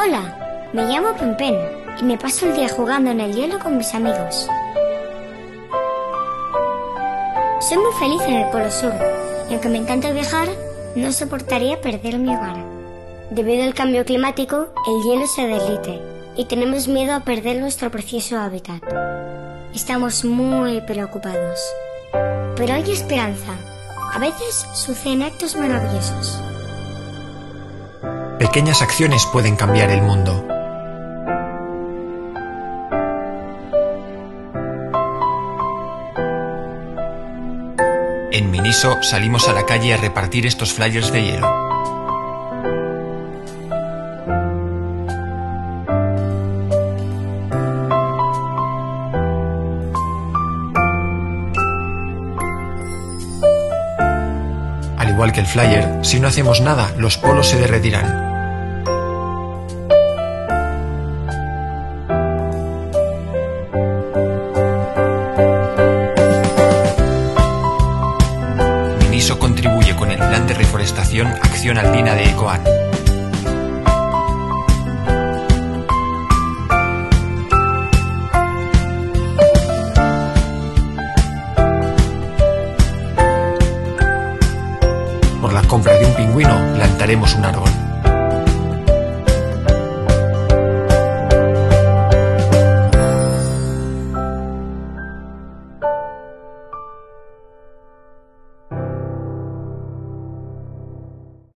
Hola, me llamo Pempen y me paso el día jugando en el hielo con mis amigos. Soy muy feliz en el Polo Sur y aunque me encanta viajar, no soportaría perder mi hogar. Debido al cambio climático, el hielo se derrite y tenemos miedo a perder nuestro precioso hábitat. Estamos muy preocupados. Pero hay esperanza. A veces suceden actos maravillosos. Pequeñas acciones pueden cambiar el mundo. En Miniso salimos a la calle a repartir estos flyers de hielo. Al igual que el flyer, si no hacemos nada, los polos se derretirán. Miniso contribuye con el plan de reforestación Acción Andina de ECOAN. Por la compra de un pingüino plantaremos un árbol.